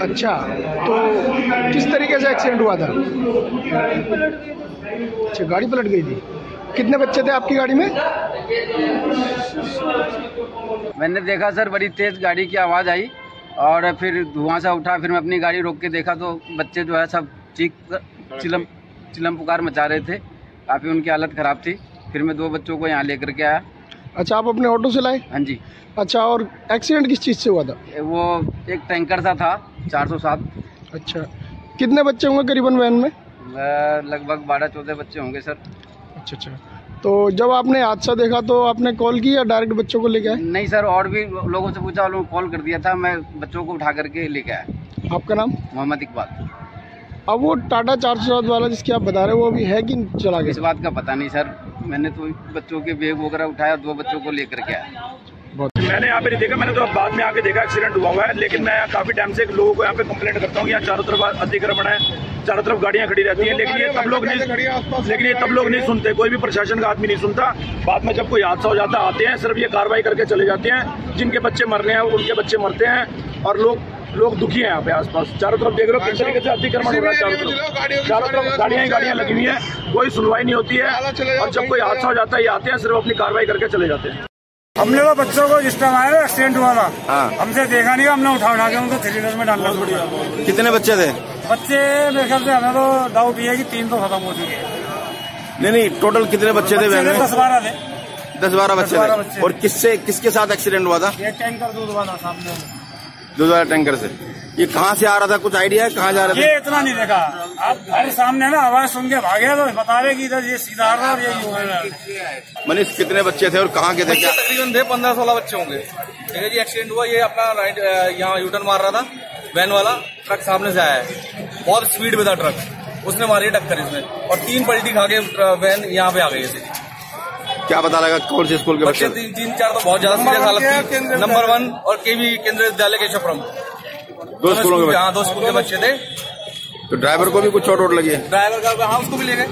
अच्छा तो किस तरीके से एक्सीडेंट हुआ थी? अच्छा गाड़ी पलट गई थी। कितने बच्चे थे आपकी गाड़ी में? मैंने देखा सर, बड़ी तेज गाड़ी की आवाज़ आई और फिर धुआँ सा उठा, फिर मैं अपनी गाड़ी रोक के देखा तो बच्चे जो है सब चीख चिलम चिलम पुकार मचा रहे थे। काफ़ी उनकी हालत ख़राब थी। फिर मैं दो बच्चों को यहाँ लेकर के आया। अच्छा आप अपने ऑटो से लाए? हाँ जी। अच्छा और एक्सीडेंट किस चीज़ से हुआ था? वो एक टैंकर सा था 407 अच्छा कितने बच्चे होंगे करीबन वैन में? लगभग बारह चौदह बच्चे होंगे सर। अच्छा अच्छा। तो जब आपने हादसा देखा तो आपने कॉल की या डायरेक्ट बच्चों को लेके आए? नहीं सर और भी लोगों से पूछा लोगों कॉल कर दिया था मैं बच्चों को उठा करके लेके आया। आपका नाम? मोहम्मद इकबाल। अब वो टाटा चार सौ सात वाला जिसकी आप बता रहे हो वो अभी है कि चला गया? इस बात का पता नहीं सर। मैंने तो बच्चों के बैग वगैरह उठाया दो बच्चों को लेकर के आया। मैंने यहाँ पे नहीं देखा मैंने तो अब बाद में आके देखा एक्सीडेंट हुआ हुआ है लेकिन मैं काफ़ी टाइम से लोगों को यहाँ पे कंप्लेंट करता हूँ यहाँ चारों तरफ़ अतिक्रमण है चारों तरफ़ गाड़ियाँ खड़ी रहती हैं लेकिन ये तब लोग नहीं लेकिन ये तब लोग नहीं सुनते कोई भी प्रशासन का आदमी नहीं सुनता। बाद में जब कोई हादसा हो जाता आते हैं सिर्फ़ ये कार्रवाई करके चले जाते हैं जिनके बच्चे मर रहे हैं उनके बच्चे मरते हैं और लोग लोग दुखी हैं यहाँ पे आसपास। चारों तरफ़ देख रहे हो किस तरीके से अतिक्रमण हो रहा है चारों तरफ़। चारों तरफ़ गाड़ियाँ ही गाड़ियाँ लगी हुई हैं कोई सुनवाई नहीं होती है और जब कोई हादसा हो जाता है ये आते हैं सिर्फ़ अपनी कार्रवाई करके चले जाते हैं। हमने तो बच्चों को जिस टाइम आया एक्सीडेंट हुआ था। हाँ। हमसे देखा नहीं हमने उठा उठा के उनको थ्री व्हीलर में डालना छोड़ कितने बच्चे थे? बच्चे मेरे ख्याल से हमें तो डाउट ये है कि तीन तो खत्म हो चुके हैं। नहीं नहीं टोटल कितने बच्चे थे बच्चे वैन में? दस बारह थे। दस बारह बच्चे थे। और किससे किसके साथ एक्सीडेंट हुआ था? ये टैंकर दूध वाला सामने। दूध वाले टैंकर से। ये कहाँ से आ रहा था? कुछ आइडिया है? कहाँ जा रहे थे? ये इतना नहीं देखा। आप घर सामने ना आवाज़ सुन के भागे तो बता रहे कि इधर ये सीधा आ रहा और ये। मनीष कितने बच्चे थे और कहाँ के थे? क्या तकरीबन थे पंद्रह सोलह बच्चे होंगे। ठीक है जी एक्सीडेंट हुआ। ये अपना राइट यहाँ यूटर्न मार रहा था। वैन वाला ट्रक सामने से आया है। बहुत स्पीड में था ट्रक उसने मारी टक्कर इसमें। और तीन पलटी खा के वैन यहाँ पे आ गई ऐसे। क्या पता लगा कौन से स्कूल के बच्चे तीन तीन चार तो बहुत ज़्यादा सीरियस हालत थी। नंबर वन और केवी केंद्रीय विद्यालय के छपरम दो स्कूलों के हाँ दो स्कूल के बच्चे थे। तो ड्राइवर को भी कुछ चोट वोट लगी है? ड्राइवर का हाँ उसको भी ले गए।